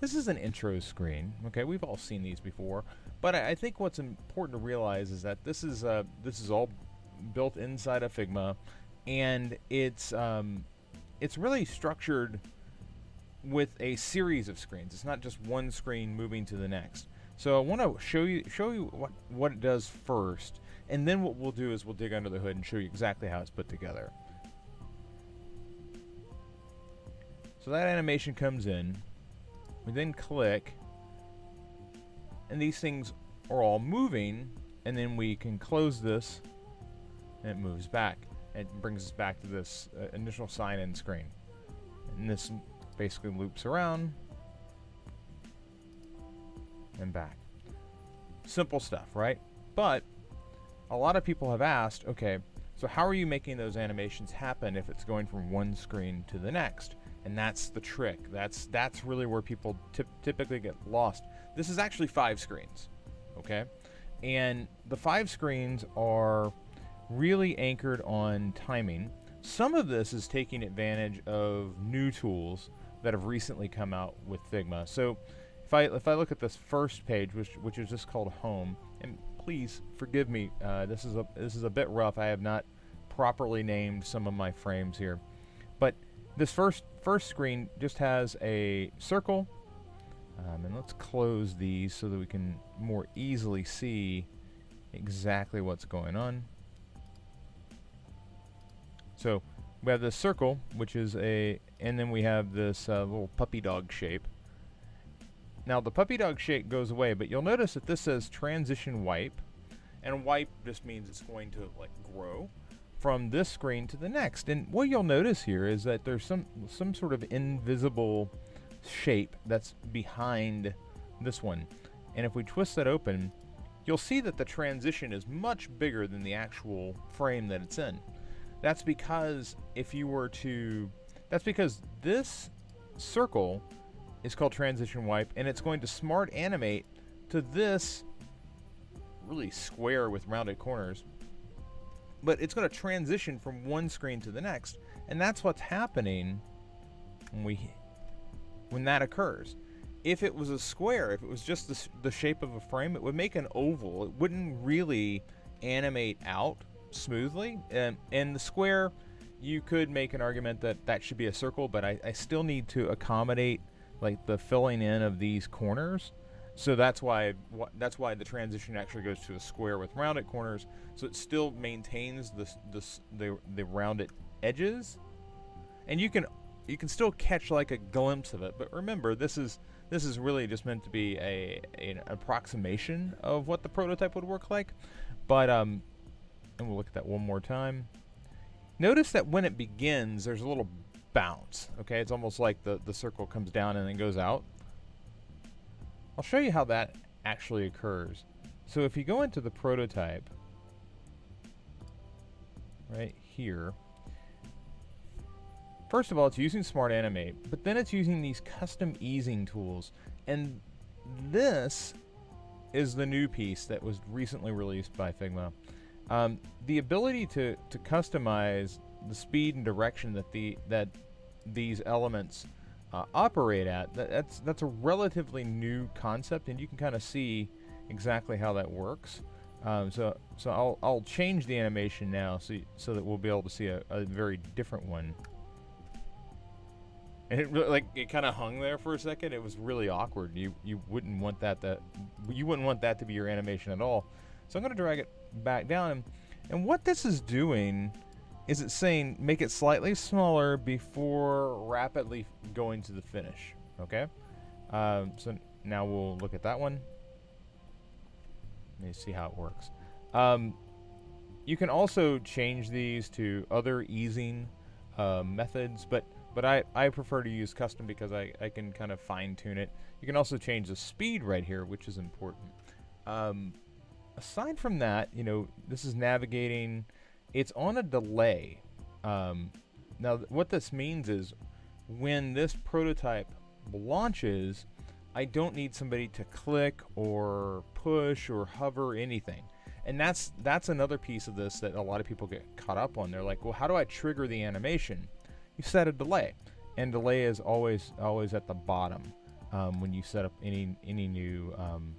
This is an intro screen. Okay, we've all seen these before, but I, I think what's important to realize is that this is uh, this is all built inside of Figma, and it's um, it's really structured with a series of screens. It's not just one screen moving to the next. So I want to show you show you what what it does first, and then what we'll do is we'll dig under the hood and show you exactly how it's put together. So that animation comes in. We then click, and these things are all moving, and then we can close this, and it moves back. It brings us back to this uh, initial sign-in screen. And this basically loops around and back. Simple stuff, right? But a lot of people have asked, okay, so how are you making those animations happen if it's going from one screen to the next? And that's the trick. That's that's really where people typ typically get lost. This is actually five screens, okay? And the five screens are really anchored on timing. Some of this is taking advantage of new tools that have recently come out with Figma. So if I if I look at this first page, which which is just called Home, and please forgive me, uh, this is a this is a bit rough. I have not properly named some of my frames here, this first first screen just has a circle, um, and let's close these so that we can more easily see exactly what's going on. So we have this circle, which is a, and then we have this uh, little puppy dog shape. Now the puppy dog shape goes away, but you'll notice that this says transition wipe, and wipe just means it's going to like grow from this screen to the next. And what you'll notice here is that there's some some sort of invisible shape that's behind this one. And if we twist that open, you'll see that the transition is much bigger than the actual frame that it's in. That's because if you were to that's because this circle is called transition wipe and it's going to smart animate to this really square with rounded corners but it's going to transition from one screen to the next. And that's what's happening when we when that occurs. If it was a square if it was just the, the shape of a frame it would make an oval. It wouldn't really animate out smoothly. And in the square you could make an argument that that should be a circle but I, I still need to accommodate like the filling in of these corners so that's why that's why the transition actually goes to a square with rounded corners. So it still maintains the the the, the rounded edges, and you can you can still catch like a glimpse of it. But remember, this is this is really just meant to be a, an approximation of what the prototype would work like. But um, and we'll look at that one more time. Notice that when it begins, there's a little bounce. Okay, it's almost like the the circle comes down and then goes out. I'll show you how that actually occurs. So if you go into the prototype, right here, first of all, it's using Smart Animate, but then it's using these custom easing tools. And this is the new piece that was recently released by Figma. Um, the ability to, to customize the speed and direction that the that these elements uh, operate at, that, that's that's a relatively new concept, and you can kind of see exactly how that works. Um, so so I'll I'll change the animation now, so so that we'll be able to see a, a very different one. And it really, like it kind of hung there for a second. It was really awkward. You you wouldn't want that that you wouldn't want that to be your animation at all. So I'm going to drag it back down, and, and what this is doing is it saying make it slightly smaller before rapidly going to the finish. Okay, um, so now we'll look at that one. Let me see how it works. Um, you can also change these to other easing uh, methods, but but I, I prefer to use custom because I, I can kind of fine tune it. You can also change the speed right here, which is important. Um, aside from that, you know, this is navigating it's on a delay. Um, now, what this means is when this prototype launches, I don't need somebody to click or push or hover anything. And that's that's another piece of this that a lot of people get caught up on. They're like, well, how do I trigger the animation? You set a delay. and delay is always always at the bottom um, when you set up any any new um,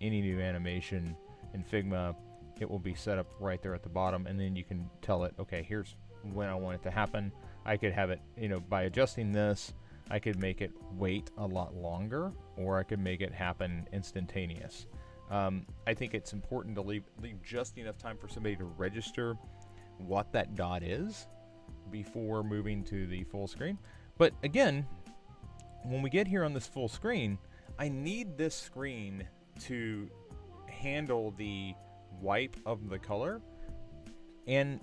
any new animation in Figma. It will be set up right there at the bottom, and then you can tell it, okay, here's when I want it to happen. I could have it, you know, by adjusting this, I could make it wait a lot longer, or I could make it happen instantaneous. Um, I think it's important to leave leave just enough time for somebody to register what that dot is before moving to the full screen. But again, when we get here on this full screen, I need this screen to handle the wipe of the color. And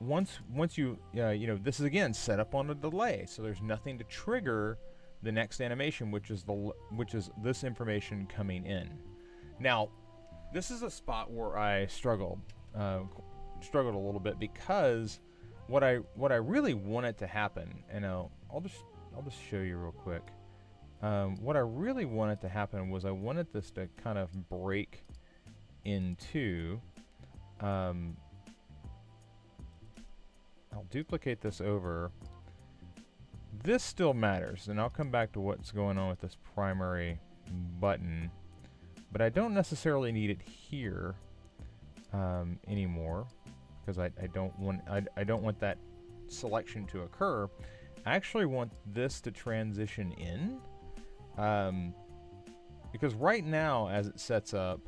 once once you uh, you know this is again set up on a delay, so there's nothing to trigger the next animation, which is the which is this information coming in. Now, this is a spot where I struggled uh, struggled a little bit because what I what I really wanted to happen, and I'll, I'll just I'll just show you real quick. Um, what I really wanted to happen was I wanted this to kind of break in two. Um, I'll duplicate this over. This still matters, and I'll come back to what's going on with this primary button, but I don't necessarily need it here um, anymore because I, I don't want I, I don't want that selection to occur. I actually want this to transition in um, because right now as it sets up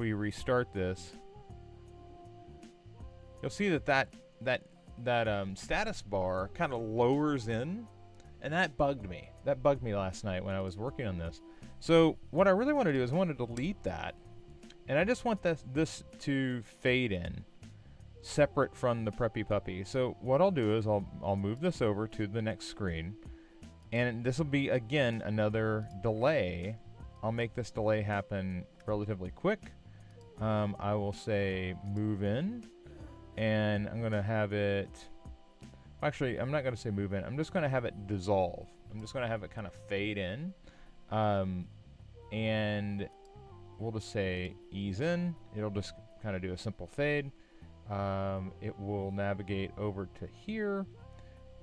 we restart this you'll see that that that that um, status bar kind of lowers in and that bugged me that bugged me last night when I was working on this so what I really want to do is I want to delete that and I just want this this to fade in separate from the preppy puppy. So what I'll do is I'll I'll move this over to the next screen, and this will be again another delay. I'll make this delay happen relatively quick. Um, I will say move in, and I'm gonna have it. Actually, I'm not gonna say move in. I'm just gonna have it dissolve. I'm just gonna have it kind of fade in, um, and we'll just say ease in. It'll just kind of do a simple fade um, it will navigate over to here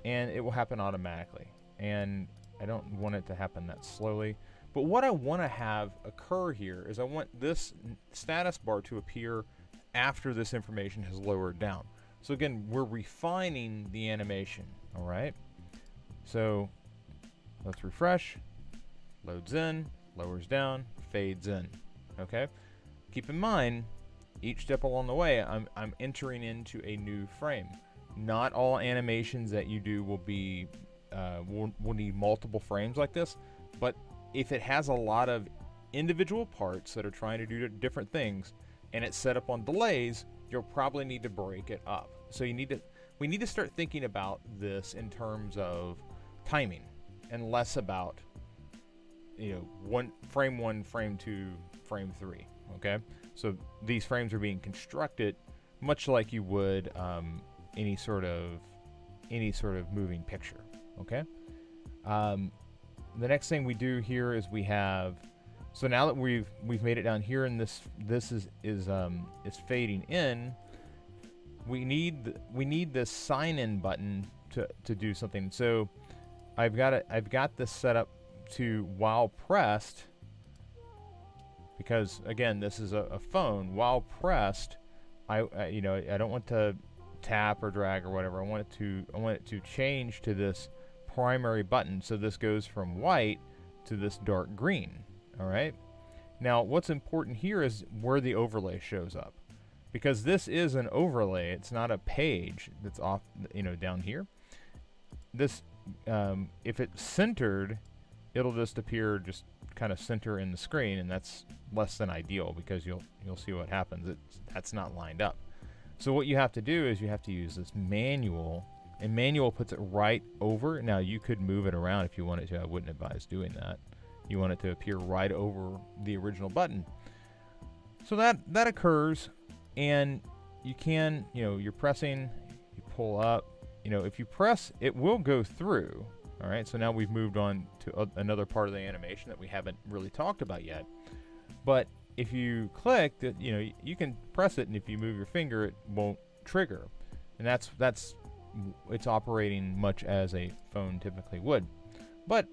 and it will happen automatically and I don't want it to happen that slowly but what I want to have occur here is I want this status bar to appear after this information has lowered down. So again we're refining the animation alright so let's refresh. Loads in lowers down fades in okay? Keep in mind each step along the way, I'm, I'm entering into a new frame. Not all animations that you do will be uh, will, will need multiple frames like this, but if it has a lot of individual parts that are trying to do different things, and it's set up on delays, you'll probably need to break it up. So you need to we need to start thinking about this in terms of timing and less about you know one frame one, frame two, frame three. Okay. So these frames are being constructed much like you would um, any sort of any sort of moving picture. Okay. Um, the next thing we do here is we have so now that we've we've made it down here and this this is is um, is fading in. We need we need this sign in button to to do something. So I've got it. I've got this set up to while pressed because again, this is a, a phone. While pressed, I, I, you know I don't want to tap or drag or whatever. I want it to I want it to change to this primary button. So this goes from white to this dark green. All right. Now, what's important here is where the overlay shows up, because this is an overlay. It's not a page that's off, you know, down here. This, um, if it's centered, it'll just appear just kind of center in the screen, and that's less than ideal because you'll you'll see what happens. It's that's not lined up. So what you have to do is you have to use this manual, and manual puts it right over. Now you could move it around if you wanted to. I wouldn't advise doing that. You want it to appear right over the original button. So that that occurs, and you can you know you're pressing, you pull up. You know if you press, it will go through. All right. So now we've moved on to another part of the animation that we haven't really talked about yet. But if you click, that you know, you can press it, and if you move your finger, it won't trigger. And that's that's it's operating much as a phone typically would. But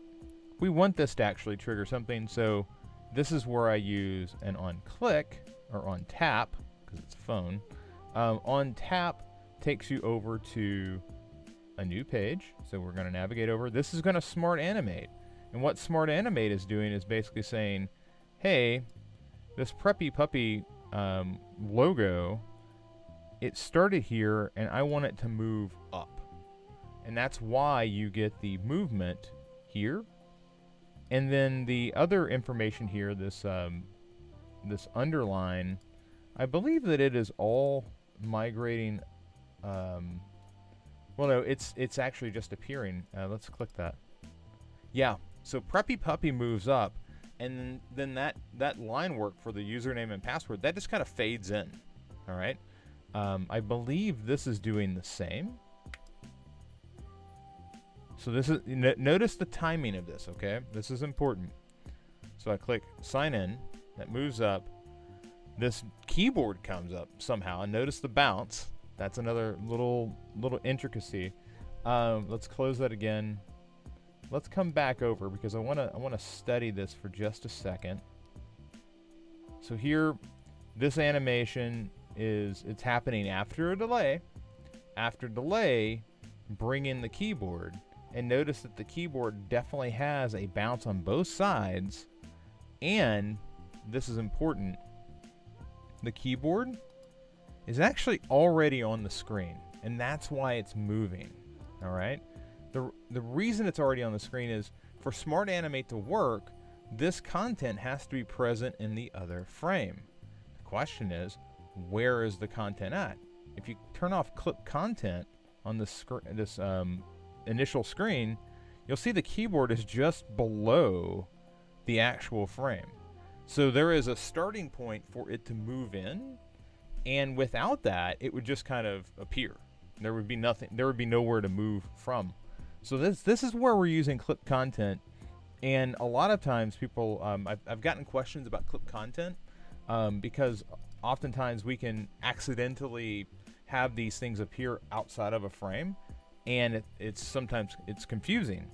we want this to actually trigger something, so this is where I use an on click or on tap because it's a phone. Um, on tap takes you over to a new page, so we're going to navigate over. This is going to smart animate, and what smart animate is doing is basically saying, "Hey, this preppy puppy um, logo, it started here, and I want it to move up, and that's why you get the movement here." And then the other information here, this um, this underline, I believe that it is all migrating. Um, well, no, it's it's actually just appearing. Uh, let's click that. Yeah, so Preppy Puppy moves up, and then, that that line work for the username and password that just kind of fades in. All right. Um, I believe this is doing the same. So this is notice the timing of this. Okay, this is important. So I click sign in. That moves up. This keyboard comes up somehow, and notice the bounce. That's another little little intricacy. Um, let's close that again. Let's come back over because I want to I want to study this for just a second. So here, this animation is it's happening after a delay. After delay, bring in the keyboard and notice that the keyboard definitely has a bounce on both sides. And this is important the keyboard is actually already on the screen and that's why it's moving all right? The, the reason it's already on the screen is for smart animate to work this content has to be present in the other frame. The question is where is the content at if you turn off clip content on this screen this um, initial screen you'll see the keyboard is just below the actual frame so there is a starting point for it to move in, and without that, it would just kind of appear. There would be nothing. There would be nowhere to move from. So this this is where we're using clip content, and a lot of times people, um, I've, I've gotten questions about clip content um, because oftentimes we can accidentally have these things appear outside of a frame, and it, it's sometimes it's confusing.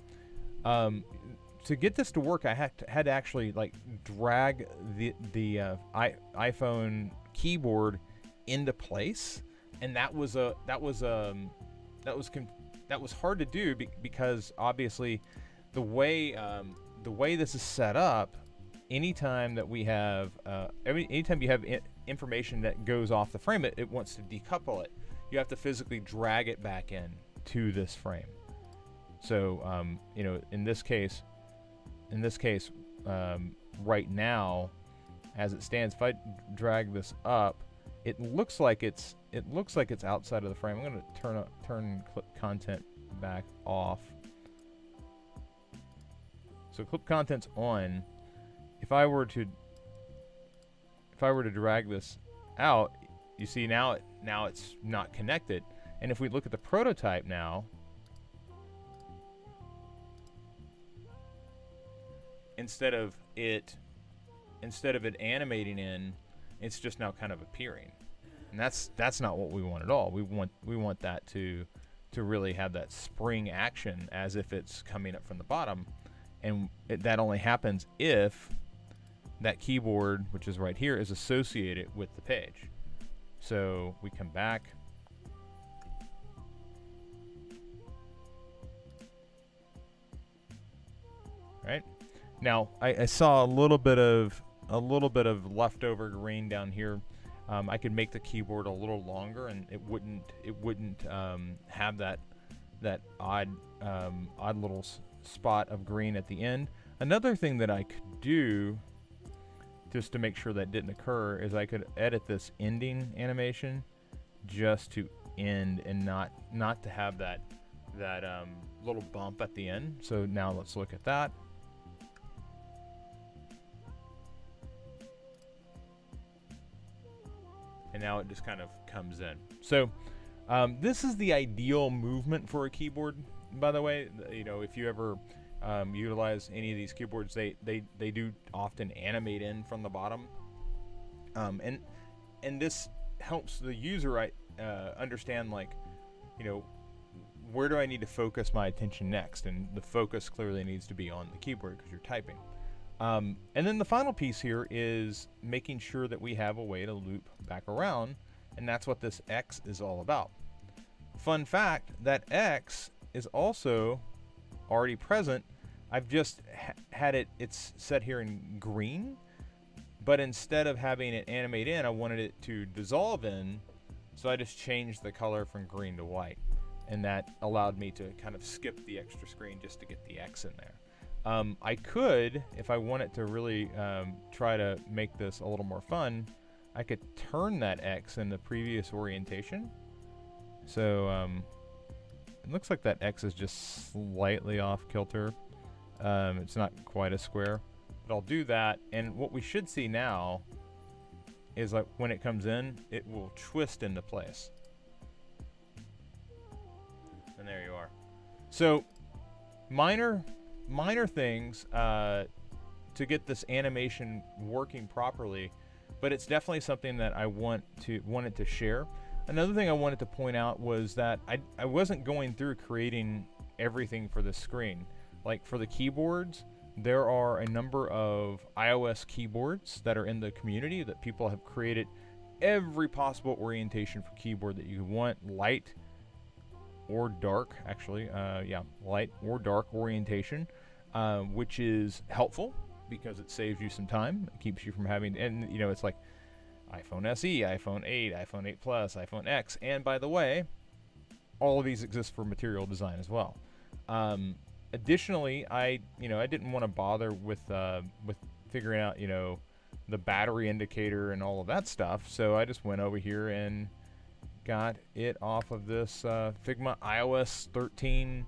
Um, to get this to work, I had to, had to actually like drag the the uh, I, iPhone keyboard into place, and that was a that was um that was that was hard to do be- because obviously the way um, the way this is set up, anytime that we have uh, every anytime you have I- information that goes off the frame, it, it wants to decouple it. You have to physically drag it back in to this frame. So um, you know, in this case, in this case, um, right now, as it stands, if I drag this up, it looks like it's it looks like it's outside of the frame. I'm going to turn up, turn clip content back off. So clip content's on. If I were to if I were to drag this out, you see now it now it's not connected. And if we look at the prototype now, instead of it instead of it animating in it's just now kind of appearing. And that's that's not what we want at all. We want we want that to to really have that spring action as if it's coming up from the bottom. And it, that only happens if that keyboard which is right here is associated with the page so we come back right now, I, I saw a little bit of a little bit of leftover green down here. Um, I could make the keyboard a little longer, and it wouldn't it wouldn't um, have that that odd um, odd little spot of green at the end. Another thing that I could do, just to make sure that didn't occur, is I could edit this ending animation just to end and not not to have that that um, little bump at the end. So now let's look at that. and now it just kind of comes in. So um, this is the ideal movement for a keyboard. By the way, you know if you ever um, utilize any of these keyboards, they they they do often animate in from the bottom, um, and and this helps the user right, uh, understand like you know where do I need to focus my attention next? And the focus clearly needs to be on the keyboard because you're typing. Um, and then the final piece here is making sure that we have a way to loop back around, and that's what this X is all about. Fun fact, that X is also already present. I've just ha had it, it's set here in green, but instead of having it animate in, I wanted it to dissolve in, so I just changed the color from green to white. And that allowed me to kind of skip the extra screen just to get the X in there. Um, I could, if I wanted to really um, try to make this a little more fun, I could turn that X in the previous orientation. So um, it looks like that X is just slightly off kilter. Um, it's not quite a square, but I'll do that. And what we should see now is like when it comes in, it will twist into place. And there you are. So minor minor things uh, to get this animation working properly, but it's definitely something that I want to wanted to share. Another thing I wanted to point out was that I, I wasn't going through creating everything for the screen. Like for the keyboards, there are a number of iOS keyboards that are in the community that people have created every possible orientation for keyboard that you want light or dark actually uh, yeah light or dark orientation um, which is helpful because it saves you some time it keeps you from having and you know it's like iphone se iphone 8 iphone 8 plus iphone x and by the way all of these exist for material design as well um, additionally i you know i didn't want to bother with uh, with figuring out you know the battery indicator and all of that stuff so i just went over here and got it off of this uh, Figma iOS 13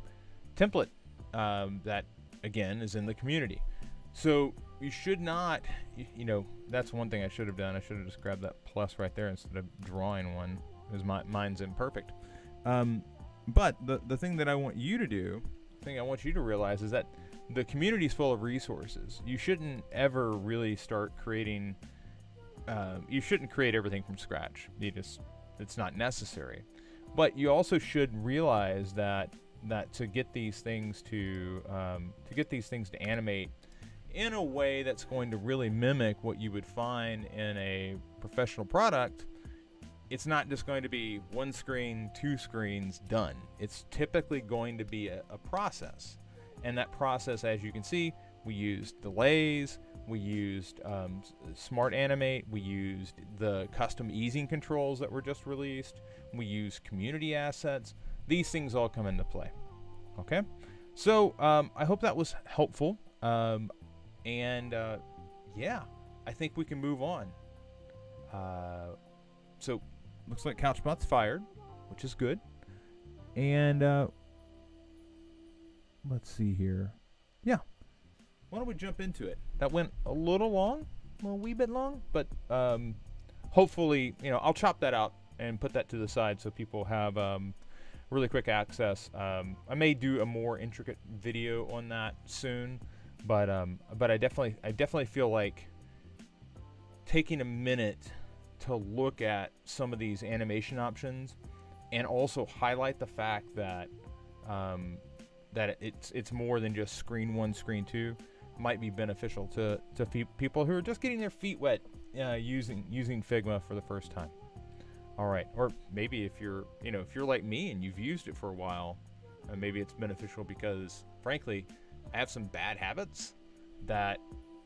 template um, that, again, is in the community. So you should not, you, know, that's one thing I should have done. I should have just grabbed that plus right there instead of drawing one, because my, mine's imperfect. Um, but the, the thing that I want you to do, the thing I want you to realize is that the community is full of resources. You shouldn't ever really start creating, uh, you shouldn't create everything from scratch. You just it's not necessary. But you also should realize that that to get these things to um, to get these things to animate in a way that's going to really mimic what you would find in a professional product, it's not just going to be one screen, two screens, done. It's typically going to be a, a process. And that process, as you can see, we used delays, we used um, Smart Animate. We used the custom easing controls that were just released. We used community assets. These things all come into play. Okay, so um, I hope that was helpful. Um, and uh, yeah, I think we can move on. Uh, so looks like Couchbot's fired, which is good. And uh, let's see here. Yeah, why don't we jump into it? That went a little long, a wee bit long, but um, hopefully, you know, I'll chop that out and put that to the side so people have um, really quick access. Um, I may do a more intricate video on that soon, but um, but I definitely I definitely feel like taking a minute to look at some of these animation options and also highlight the fact that um, that it's it's more than just screen one, screen two might be beneficial to to fe- people who are just getting their feet wet uh, using using Figma for the first time. All right, or maybe if you're you know if you're like me and you've used it for a while, uh, maybe it's beneficial because frankly, I have some bad habits that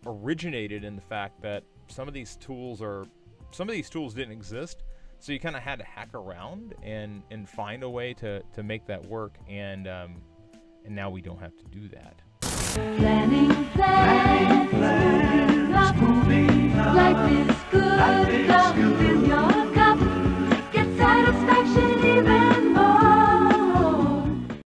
originated in the fact that some of these tools are some of these tools didn't exist so you kind of had to hack around and and find a way to to make that work and um, and now we don't have to do that Planning plans, up like